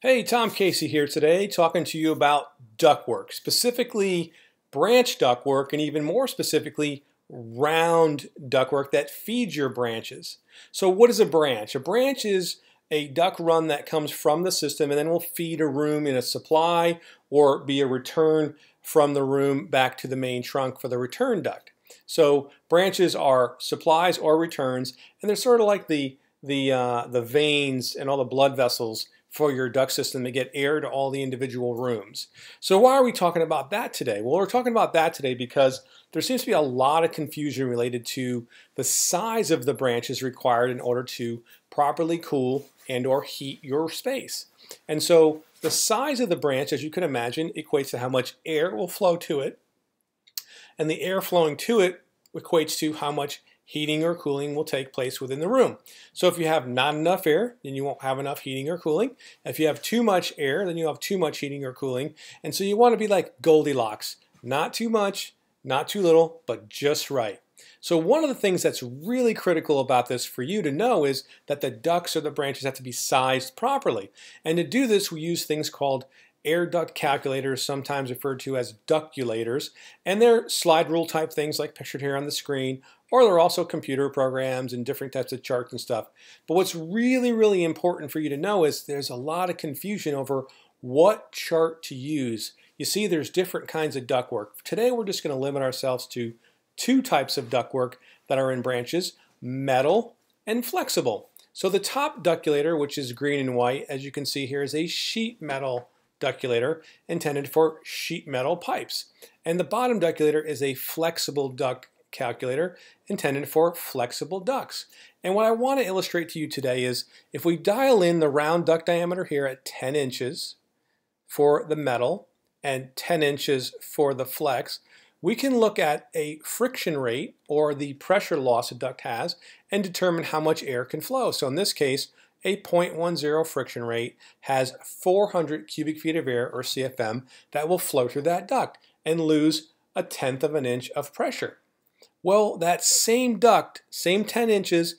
Hey, Tom Casey here today talking to you about ductwork, specifically branch ductwork and even more specifically round ductwork that feeds your branches. So what is a branch? A branch is a duct run that comes from the system and then will feed a room in a supply or be a return from the room back to the main trunk for the return duct. So branches are supplies or returns and they're sort of like the the uh, the veins and all the blood vessels for your duct system to get air to all the individual rooms. So why are we talking about that today? Well, we're talking about that today because there seems to be a lot of confusion related to the size of the branches required in order to properly cool and or heat your space. And so the size of the branch, as you can imagine, equates to how much air will flow to it. And the air flowing to it equates to how much heating or cooling will take place within the room. So if you have not enough air, then you won't have enough heating or cooling. If you have too much air, then you have too much heating or cooling. And so you want to be like Goldilocks. Not too much, not too little, but just right. So one of the things that's really critical about this for you to know is that the ducts or the branches have to be sized properly. And to do this, we use things called air duct calculators, sometimes referred to as ductulators, and they're slide rule type things like pictured here on the screen, or they're also computer programs and different types of charts and stuff. But what's really, really important for you to know is there's a lot of confusion over what chart to use. You see there's different kinds of ductwork. Today we're just going to limit ourselves to two types of ductwork that are in branches, metal and flexible. So the top ductulator, which is green and white, as you can see here, is a sheet metal ductulator intended for sheet metal pipes. And the bottom ductulator is a flexible duct calculator intended for flexible ducts. And what I want to illustrate to you today is if we dial in the round duct diameter here at 10 inches for the metal and 10 inches for the flex, we can look at a friction rate or the pressure loss a duct has and determine how much air can flow. So in this case, a 0.10 friction rate has 400 cubic feet of air, or CFM, that will flow through that duct and lose a tenth of an inch of pressure. Well, that same duct, same 10 inches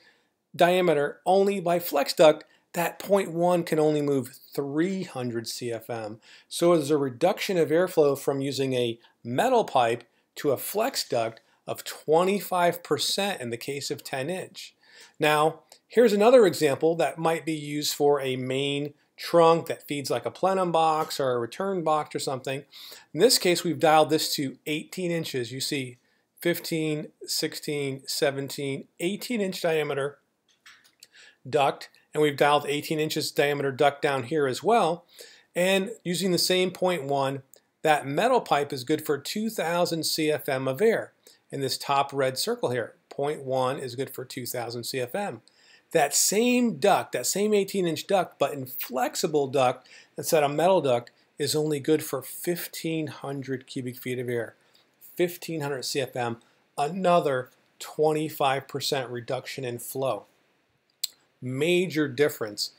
diameter, only by flex duct, that 0.1 can only move 300 CFM. So there's a reduction of airflow from using a metal pipe to a flex duct of 25% in the case of 10 inch. Now, here's another example that might be used for a main trunk that feeds like a plenum box or a return box or something. In this case, we've dialed this to 18 inches. You see 15, 16, 17, 18 inch diameter duct, and we've dialed 18 inches diameter duct down here as well. And using the same 0.1, that metal pipe is good for 2,000 CFM of air in this top red circle here. 0.1 is good for 2,000 CFM. That same duct, that same 18 inch duct, but in flexible duct instead of metal duct, is only good for 1,500 cubic feet of air. 1,500 CFM, another 25% reduction in flow. Major difference.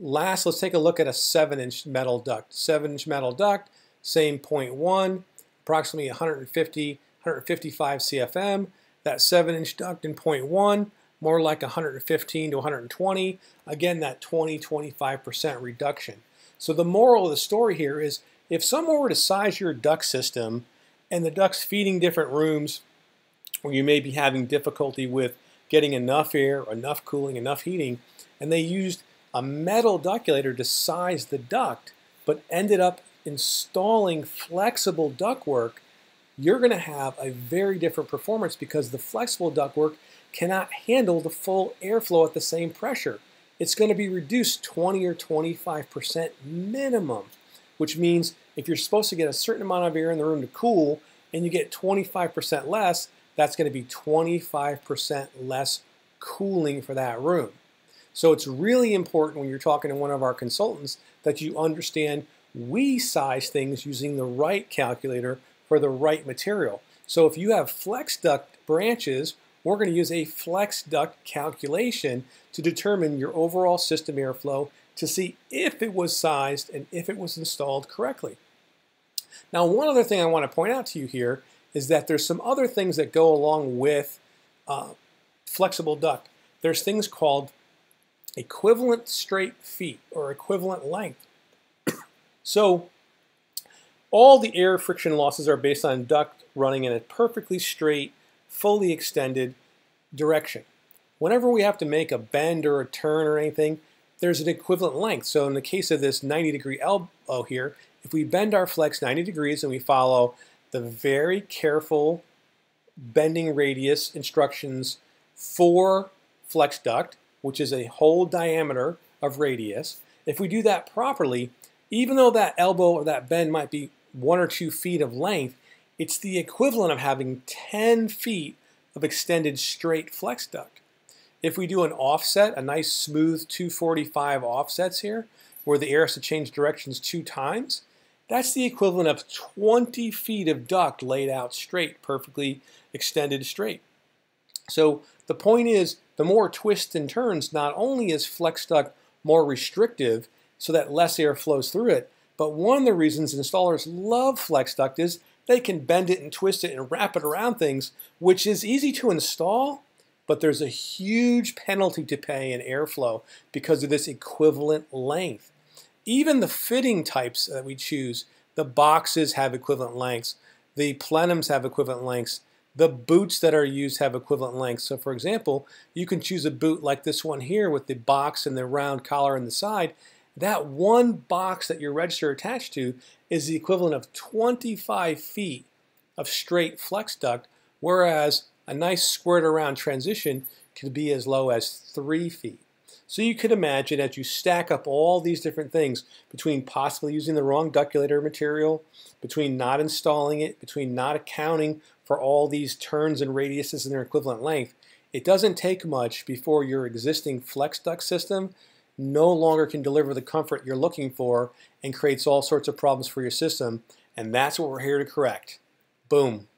Last, let's take a look at a 7 inch metal duct. 7 inch metal duct, same 0.1, approximately 150, 155 CFM. That 7 inch duct in 0.1, more like 115 to 120. Again, that 20-25% reduction. So the moral of the story here is if someone were to size your duct system and the duct's feeding different rooms where you may be having difficulty with getting enough air, enough cooling, enough heating, and they used a metal ductulator to size the duct, but ended up installing flexible ductwork, you're going to have a very different performance because the flexible ductwork cannot handle the full airflow at the same pressure. It's going to be reduced 20 or 25% minimum, which means if you're supposed to get a certain amount of air in the room to cool and you get 25% less, that's going to be 25% less cooling for that room. So it's really important when you're talking to one of our consultants that you understand we size things using the right calculator for the right material. So if you have flex duct branches we're going to use a flex duct calculation to determine your overall system airflow to see if it was sized and if it was installed correctly. Now, one other thing I want to point out to you here is that there's some other things that go along with uh, flexible duct. There's things called equivalent straight feet or equivalent length. So all the air friction losses are based on duct running in a perfectly straight, fully extended direction. Whenever we have to make a bend or a turn or anything, there's an equivalent length. So in the case of this 90 degree elbow here, if we bend our flex 90 degrees and we follow the very careful bending radius instructions for flex duct, which is a whole diameter of radius, if we do that properly, even though that elbow or that bend might be one or two feet of length, it's the equivalent of having 10 feet of extended straight flex duct. If we do an offset, a nice smooth 245 offsets here, where the air has to change directions two times, that's the equivalent of 20 feet of duct laid out straight, perfectly extended straight. So the point is, the more twists and turns, not only is flex duct more restrictive so that less air flows through it, but one of the reasons installers love flex duct is they can bend it and twist it and wrap it around things, which is easy to install, but there's a huge penalty to pay in airflow because of this equivalent length. Even the fitting types that we choose, the boxes have equivalent lengths, the plenums have equivalent lengths, the boots that are used have equivalent lengths. So for example, you can choose a boot like this one here with the box and the round collar on the side. That one box that your register attached to is the equivalent of 25 feet of straight flex duct, whereas a nice squared around transition could be as low as three feet. So you could imagine as you stack up all these different things between possibly using the wrong ductulator material, between not installing it, between not accounting for all these turns and radiuses and their equivalent length, it doesn't take much before your existing flex duct system no longer can deliver the comfort you're looking for and creates all sorts of problems for your system. And that's what we're here to correct. Boom.